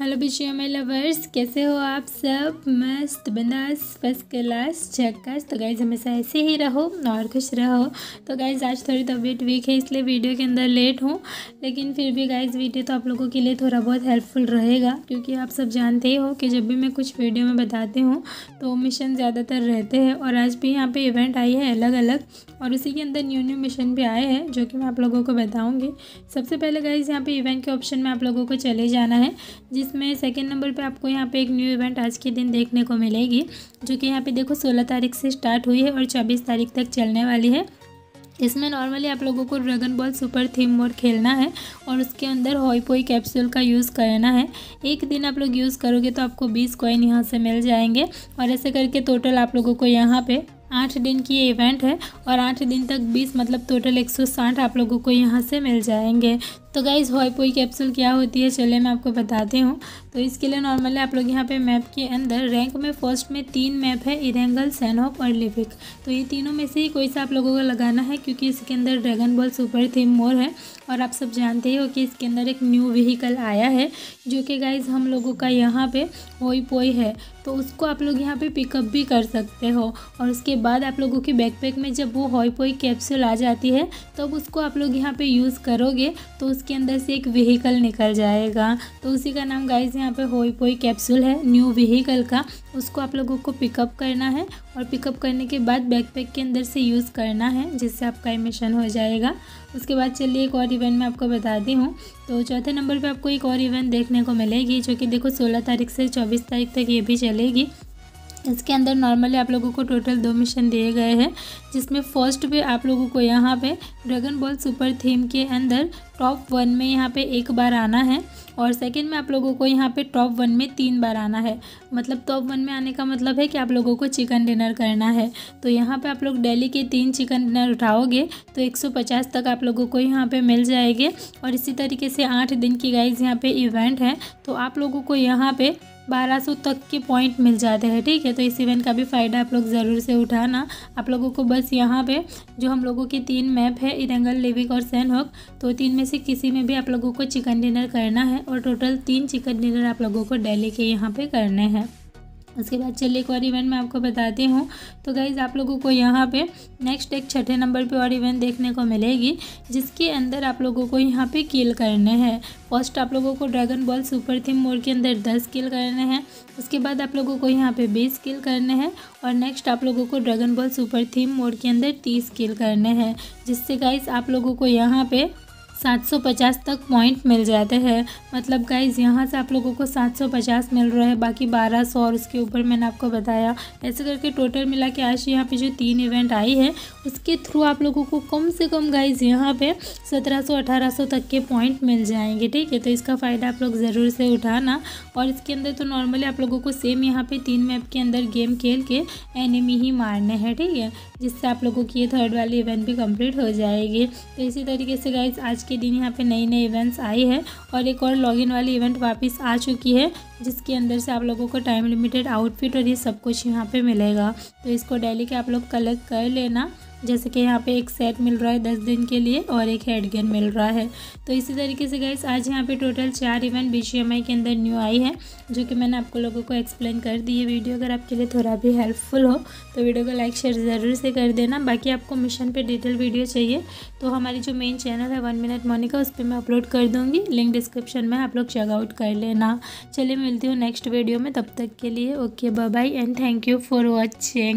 Hello बिशिया में lovers, कैसे हो आप सब? मस्त, बिंदास, फ़र्स्ट क्लास, झक्कास। तो गाइज़ हमेशा ऐसे ही रहो और खुश रहो। तो गाइज़ आज थोड़ी तबीयत वीक है, इसलिए वीडियो के अंदर लेट हूँ। लेकिन फिर भी गाइज़ वीडियो तो आप लोगों के लिए थोड़ा बहुत हेल्पफुल रहेगा, क्योंकि आप सब जानते ही हो कि जब भी मैं कुछ वीडियो में बताती हूँ तो मिशन ज़्यादातर रहते हैं। और आज भी यहाँ पर इवेंट आई है अलग अलग और उसी के अंदर न्यू न्यू मिशन भी आए हैं, जो कि मैं आप लोगों को बताऊँगी। सबसे पहले गाइज़ यहाँ पर इवेंट के ऑप्शन में आप लोगों को चले जाना है जिसमें सेकेंड नंबर पे आपको यहाँ पे एक न्यू इवेंट आज के दिन देखने को मिलेगी, जो कि यहाँ पे देखो सोलह तारीख से स्टार्ट हुई है और चौबीस तारीख तक चलने वाली है। इसमें नॉर्मली आप लोगों को dragon ball super theme mode खेलना है और उसके अंदर हॉई पोई कैप्सूल का यूज़ करना है। एक दिन आप लोग यूज़ करोगे तो आपको बीस कॉइन यहाँ से मिल जाएँगे और ऐसे करके टोटल आप लोगों को यहाँ पे आठ दिन की ये इवेंट है और आठ दिन तक बीस मतलब टोटल एक सौ साठ आप लोगों को यहाँ से मिल जाएँगे। तो गाइज़ हॉई पोई कैप्सूल क्या होती है? चले मैं आपको बताती हूँ। तो इसके लिए नॉर्मली आप लोग यहाँ पे मैप के अंदर रैंक में फ़र्स्ट में तीन मैप है इरेंगल सैनहोप और लिविक तो ये तीनों में से ही कोई सा आप लोगों को लगाना है, क्योंकि इसके अंदर dragon ball super theme mode है। और आप सब जानते ही हो कि इसके अंदर एक न्यू व्हीकल आया है, जो कि गाइज़ हम लोगों का यहाँ पे होई पोई है। तो उसको आप लोग यहाँ पे पिकअप भी कर सकते हो। और उसके बाद आप लोगों की बैकपैक में जब वो हॉई पोई कैप्सूल आ जाती है, तब उसको आप लोग यहाँ पे यूज़ करोगे तो उसके अंदर से एक व्हीकल निकल जाएगा। तो उसी का नाम गाइस यहाँ पे होई पोई कैप्सूल है न्यू व्हीकल का। उसको आप लोगों को पिकअप करना है और पिकअप करने के बाद बैकपैक के अंदर से यूज़ करना है, जिससे आपका एमिशन हो जाएगा। उसके बाद चलिए एक और इवेंट मैं आपको बताती हूँ। तो चौथे नंबर पर आपको एक और इवेंट देखने को मिलेगी, जो कि देखो सोलह तारीख से चौबीस तारीख तक ये भी चलेगी। इसके अंदर नॉर्मली आप लोगों को टोटल दो मिशन दिए गए हैं, जिसमें फ़र्स्ट पे आप लोगों को यहाँ पे ड्रैगन बॉल सुपर थीम के अंदर टॉप वन में यहाँ पे एक बार आना है और सेकंड में आप लोगों को यहाँ पे टॉप वन में तीन बार आना है। मतलब टॉप वन में आने का मतलब है कि आप लोगों को चिकन डिनर करना है। तो यहाँ पे आप लोग डेली के तीन चिकन डिनर उठाओगे तो 150 तक आप लोगों को यहाँ पे मिल जाएँगे। और इसी तरीके से आठ दिन की गाइज़ यहाँ पे इवेंट है तो आप लोगों को यहाँ पे बारह सौ तक के पॉइंट मिल जाते हैं, ठीक है? तो इस इवेंट का भी फ़ायदा आप लोग ज़रूर से उठाना। आप लोगों को बस यहाँ पे जो हम लोगों के तीन मैप है, इरंगल, लिविक और सैनहॉक तो तीन में से किसी में भी आप लोगों को चिकन डिनर करना है और टोटल तीन चिकन डिनर आप लोगों को डेली के यहाँ पर करने हैं। उसके बाद चलिए एक और इवेंट मैं आपको बताती हूँ। तो गाइज़ आप लोगों को यहाँ पे नेक्स्ट एक छठे नंबर पे और इवेंट देखने को मिलेगी, जिसके अंदर आप लोगों को यहाँ पे किल करने हैं। फ़र्स्ट आप लोगों को dragon ball super theme mode के अंदर दस किल करने हैं। उसके बाद आप लोगों को यहाँ पे बीस किल करने हैं और नेक्स्ट आप लोगों को dragon ball super theme mode के अंदर तीस किल करने हैं, जिससे गाइज़ आप लोगों को यहाँ पे 750 तक पॉइंट मिल जाते हैं। मतलब गाइज़ यहाँ से आप लोगों को 750 मिल रहा है, बाकी 1200 और उसके ऊपर मैंने आपको बताया। ऐसे करके टोटल मिला के आज यहाँ पे जो तीन इवेंट आई है, उसके थ्रू आप लोगों को कम से कम गाइज़ यहाँ पे 1700 1800 तक के पॉइंट मिल जाएँगे, ठीक है? तो इसका फ़ायदा आप लोग ज़रूर से उठाना। और इसके अंदर तो नॉर्मली आप लोगों को सेम यहाँ पर तीन मैप के अंदर गेम खेल के एनिमी ही मारने हैं, ठीक है? जिससे आप लोगों की ये थर्ड वाली इवेंट भी कंप्लीट हो जाएगी। तो इसी तरीके से गाइज़ आज के दिन यहाँ पे नई नई इवेंट्स आई है और एक और लॉगिन वाली इवेंट वापस आ चुकी है, जिसके अंदर से आप लोगों को टाइम लिमिटेड आउटफिट और ये सब कुछ यहाँ पे मिलेगा। तो इसको डेली के आप लोग कलेक्ट कर लेना। जैसे कि यहाँ पे एक सेट मिल रहा है दस दिन के लिए और एक हेड गेन मिल रहा है। तो इसी तरीके से गैस आज यहाँ पे टोटल चार इवेंट बी के अंदर न्यू आई है, जो कि मैंने आपको लोगों को एक्सप्लेन कर दी है वीडियो अगर आपके लिए थोड़ा भी हेल्पफुल हो तो वीडियो को लाइक शेयर ज़रूर से कर देना। बाकी आपको मिशन पर डिटेल वीडियो चाहिए तो हमारी जो मेन चैनल है वन मिनट मोनिका उस पर मैं अपलोड कर दूँगी। लिंक डिस्क्रिप्शन में आप लोग चेकआउट कर लेना। चलिए मिलती हूँ नेक्स्ट वीडियो में, तब तक के लिए okay bye and thank you for watching